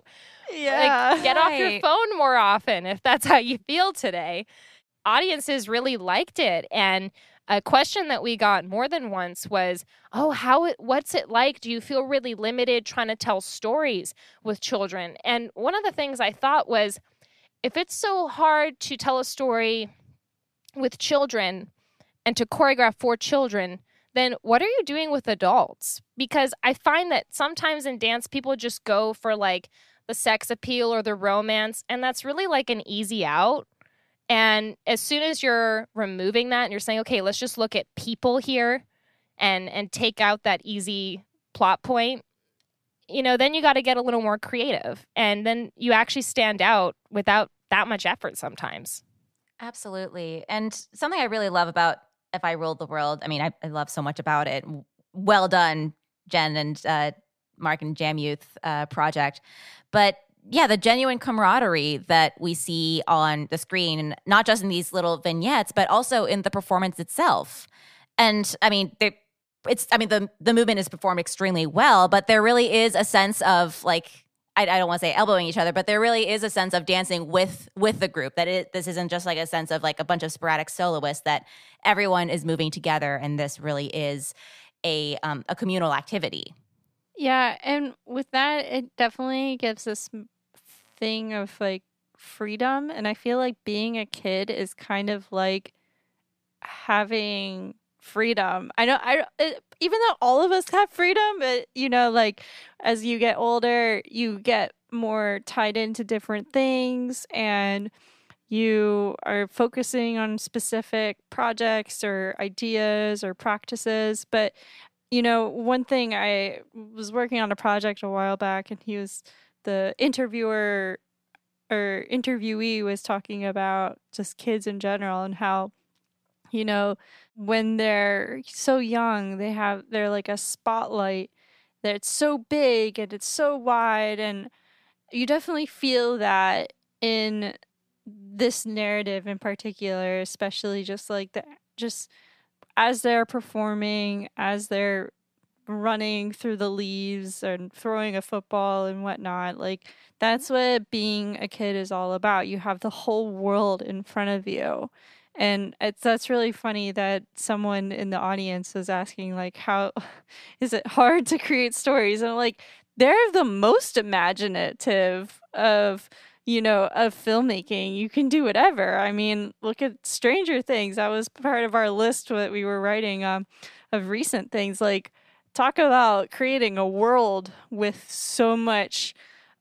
Yeah. Like, get off your phone more often if that's how you feel today. Audiences really liked it. And a question that we got more than once was, "Oh, how what's it like? Do you feel really limited trying to tell stories with children?" And one of the things I thought was, if it's so hard to tell a story with children and to choreograph for children, then what are you doing with adults? Because I find that sometimes in dance, people just go for like the sex appeal or the romance, and that's really like an easy out. And as soon as you're removing that and you're saying, okay, let's just look at people here and and take out that easy plot point, you know, then you got to get a little more creative. And then you actually stand out without that much effort sometimes. Absolutely. And something I really love about If I Ruled the World, I mean, I, I love so much about it. Well done, Jen and uh, Mark and Jam Youth uh, project. But yeah, the genuine camaraderie that we see on the screen, not just in these little vignettes, but also in the performance itself. And I mean, it's I mean the the movement is performed extremely well, but there really is a sense of like I, I don't want to say elbowing each other, but there really is a sense of dancing with with the group. That it, this isn't just like a sense of like a bunch of sporadic soloists. That everyone is moving together, and this really is a um, a communal activity. Yeah, and with that, it definitely gives this thing of like freedom. And I feel like being a kid is kind of like having freedom. I know, I it, even though all of us have freedom, but you know, like as you get older, you get more tied into different things and you are focusing on specific projects or ideas or practices. But you know, one thing I was working on a project a while back, and he was the interviewer or interviewee was talking about just kids in general and how, you know, when they're so young, they have they're like a spotlight that's so big and it's so wide, and you definitely feel that in this narrative in particular, especially just like the just as they're performing, as they're running through the leaves and throwing a football and whatnot. Like that's what being a kid is all about. You have the whole world in front of you. And it's that's really funny that someone in the audience was asking like how [LAUGHS] is it hard to create stories? And I'm like they're the most imaginative of you know, of filmmaking. You can do whatever. I mean, look at Stranger Things. That was part of our list that we were writing um, of recent things. Like, talk about creating a world with so much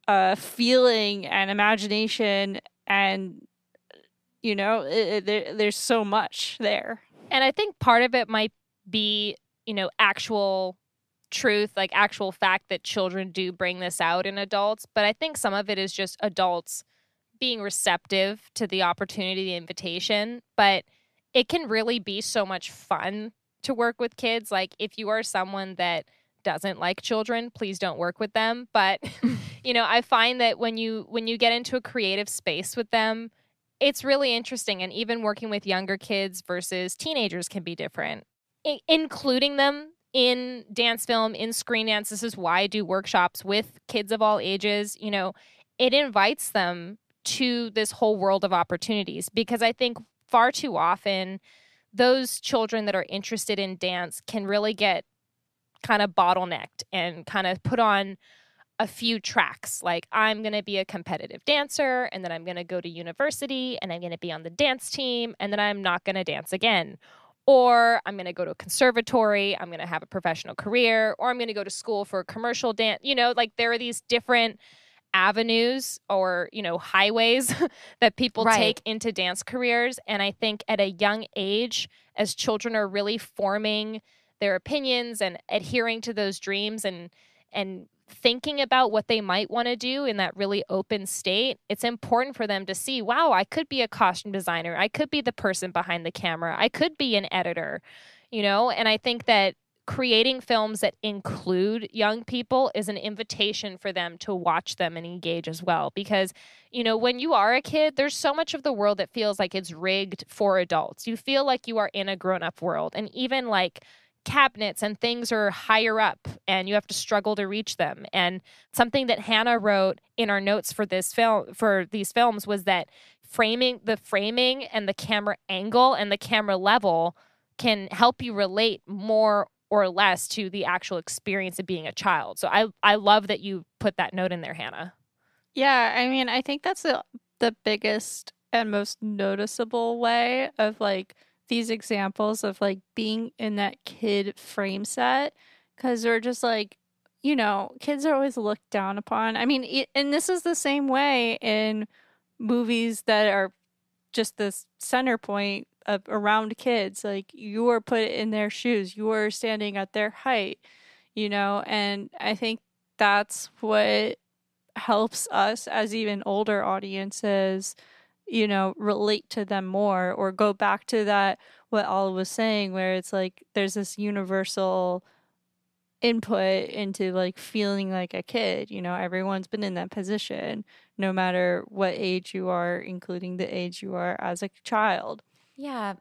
uh, feeling and imagination, and you know, it, it, there, there's so much there. And I think part of it might be, you know, actual truth, like actual fact that children do bring this out in adults. But I think some of it is just adults being receptive to the opportunity, the invitation. But it can really be so much fun to work with kids. Like if you are someone that doesn't like children, please don't work with them. But [LAUGHS] [LAUGHS] you know, I find that when you when you get into a creative space with them, it's really interesting and even working with younger kids versus teenagers can be different. I- including them in dance film, in screen dance. This is why I do workshops with kids of all ages. You know, it invites them to this whole world of opportunities because I think far too often those children that are interested in dance can really get kind of bottlenecked and kind of put on a few tracks like i'm going to be a competitive dancer and then i'm going to go to university and i'm going to be on the dance team and then i'm not going to dance again or I'm going to go to a conservatory, I'm going to have a professional career, or I'm going to go to school for commercial dance. You know, like there are these different avenues or, you know, highways [LAUGHS] that people Right. take into dance careers. And I think at a young age, as children are really forming their opinions and adhering to those dreams and, and, thinking about what they might want to do in that really open state, it's important for them to see, wow, I could be a costume designer. I could be the person behind the camera. I could be an editor, you know? And I think that creating films that include young people is an invitation for them to watch them and engage as well. Because, you know, when you are a kid, there's so much of the world that feels like it's rigged for adults. You feel like you are in a grown up world. And even like, cabinets and things are higher up and you have to struggle to reach them. And something that Hannah wrote in our notes for this film for these films was that framing the framing and the camera angle and the camera level can help you relate more or less to the actual experience of being a child. So I I love that you put that note in there, Hannah. Yeah, I mean, I think that's the the biggest and most noticeable way of like these examples of like being in that kid frame set because they're just like you know kids are always looked down upon i mean it, and this is the same way in movies that are just this center point of, around kids like you are put in their shoes you are standing at their height you know and i think that's what helps us as even older audiences you know relate to them more or go back to that what Olive was saying where it's like there's this universal input into like feeling like a kid you know everyone's been in that position no matter what age you are including the age you are as a child yeah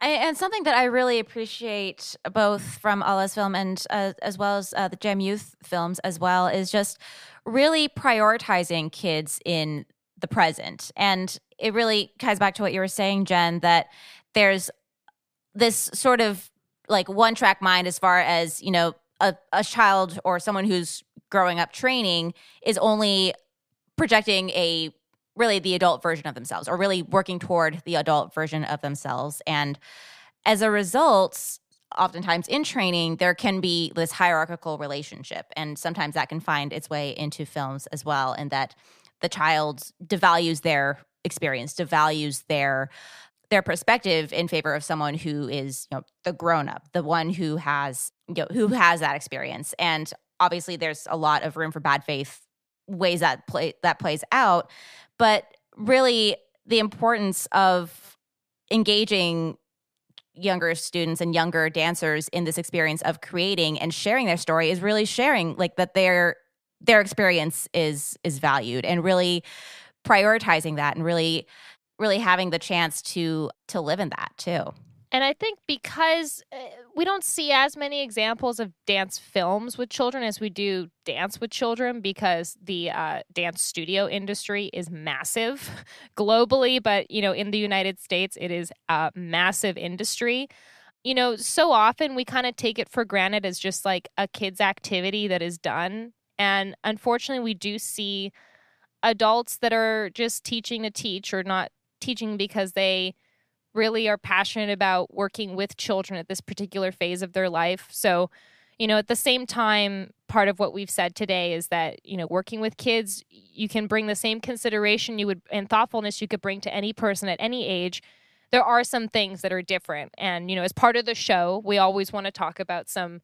I, and something that I really appreciate both from Alla's film and uh, as well as uh, the Jam Youth films as well is just really prioritizing kids in the present. And it really ties back to what you were saying, Jen, that there's this sort of like one track mind as far as, you know, a, a child or someone who's growing up training is only projecting a really the adult version of themselves or really working toward the adult version of themselves. And as a result, oftentimes in training, there can be this hierarchical relationship. And sometimes that can find its way into films as well. And that the child devalues their experience, devalues their their perspective in favor of someone who is you know the grown up the one who has you know who has that experience and obviously there's a lot of room for bad faith ways that play that plays out but really the importance of engaging younger students and younger dancers in this experience of creating and sharing their story is really sharing like that their their experience is is valued and really prioritizing that and really really having the chance to to live in that too and I think because uh, we don't see as many examples of dance films with children as we do dance with children, because the uh, dance studio industry is massive [LAUGHS] globally, but you know, in the United States, it is a massive industry. You know, so often we kind of take it for granted as just like a kid's activity that is done. And unfortunately, we do see adults that are just teaching to teach or not teaching because they really are passionate about working with children at this particular phase of their life. So, you know, at the same time, part of what we've said today is that, you know, working with kids, you can bring the same consideration you would and thoughtfulness you could bring to any person at any age. There are some things that are different. And, you know, as part of the show, we always want to talk about some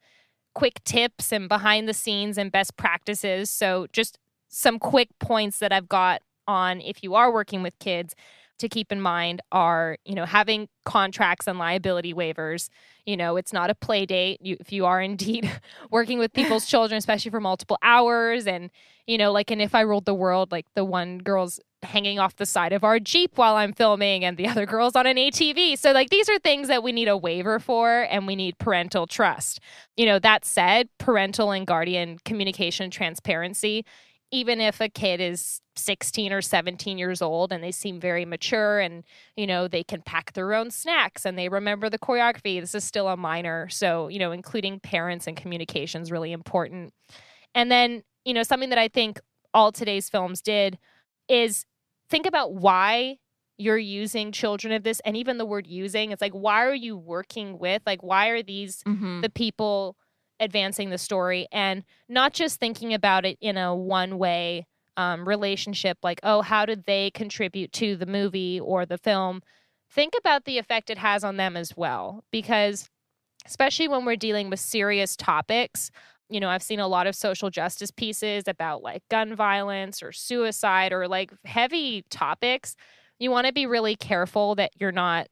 quick tips and behind the scenes and best practices. So, just some quick points that I've got on if you are working with kids to keep in mind are, you know, having contracts and liability waivers. You know, it's not a play date. You, if you are indeed [LAUGHS] working with people's [LAUGHS] children, especially for multiple hours, and you know, like, and if I ruled the world, like the one girl's hanging off the side of our Jeep while I'm filming, and the other girl's on an ATV. So, like, these are things that we need a waiver for, and we need parental trust. You know, that said, parental and guardian communication transparency even if a kid is 16 or 17 years old and they seem very mature and you know they can pack their own snacks and they remember the choreography this is still a minor. So you know including parents and communication is really important. And then you know something that i think all today's films did is think about why you're using children of this and even the word using. It's like why are you working with like why are these mm-hmm. the people advancing the story and not just thinking about it in a one way um, relationship like oh how did they contribute to the movie or the film? Think about the effect it has on them as well because especially when we're dealing with serious topics you know i've seen a lot of social justice pieces about like gun violence or suicide or like heavy topics. You want to be really careful that you're not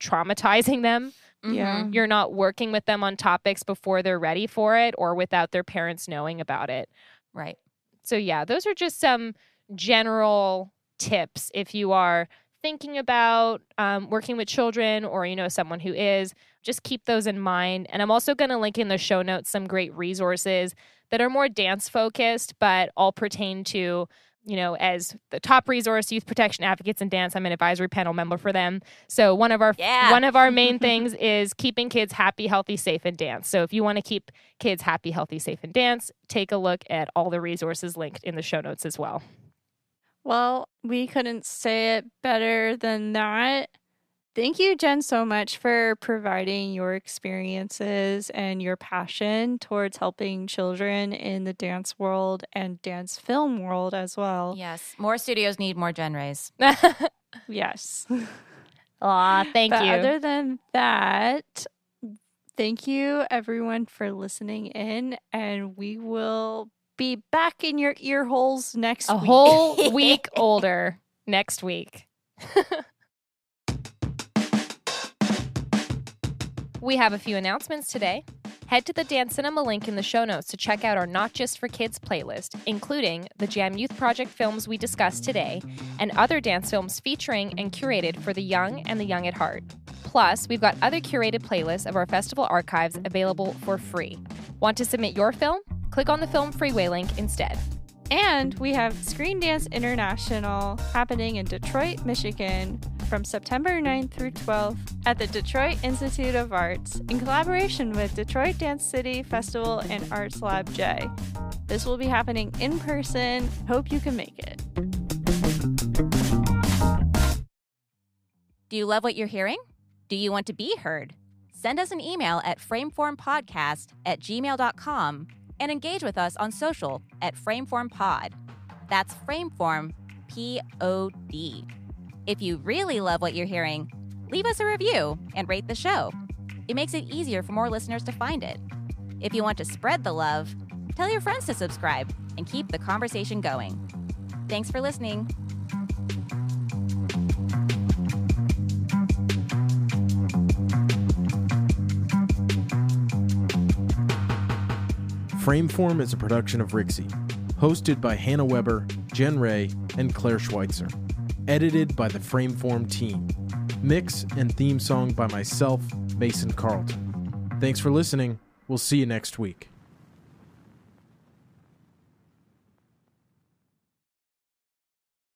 traumatizing them yeah. You're not working with them on topics before they're ready for it or without their parents knowing about it. Right. So, yeah, those are just some general tips if you are thinking about um, working with children or you know someone who is, just keep those in mind. And I'm also going to link in the show notes some great resources that are more dance focused, but all pertain to you know, as the top resource, youth protection advocates in dance. I'm an advisory panel member for them. So one of our Yeah. one of our main [LAUGHS] things is keeping kids happy, healthy, safe, and dance. So if you want to keep kids happy, healthy, safe, and dance, take a look at all the resources linked in the show notes as well. Well, we couldn't say it better than that. Thank you, Jen, so much for providing your experiences and your passion towards helping children in the dance world and dance film world as well. Yes, more studios need more genres. [LAUGHS] Yes. Aw, thank but you. other than that, thank you everyone for listening in, and we will be back in your ear holes next a week. whole [LAUGHS] week older next week. [LAUGHS] we have a few announcements today. Head to the Dancinema link in the show notes to check out our Not Just for Kids playlist, including the Jam Youth Project films we discussed today and other dance films featuring and curated for the young and the young at heart. Plus, we've got other curated playlists of our festival archives available for free. Want to submit your film? Click on the Film Freeway link instead. And we have Screen Dance International happening in Detroit, Michigan from September 9th through 12th at the Detroit Institute of Arts in collaboration with Detroit Dance City Festival and Arts Lab J. This will be happening in person. Hope you can make it. Do you love what you're hearing? Do you want to be heard? Send us an email at frameformpodcast at gmail.com and engage with us on social at frameformpod. That's frameform, P O D. If you really love what you're hearing, leave us a review and rate the show. It makes it easier for more listeners to find it. If you want to spread the love, tell your friends to subscribe and keep the conversation going. Thanks for listening. Frameform is a production of Rixey, hosted by Hannah Weber, Jen Ray, and Claire Schweitzer. Edited by the Frameform team. Mix and theme song by myself, Mason Carlton. Thanks for listening. We'll see you next week.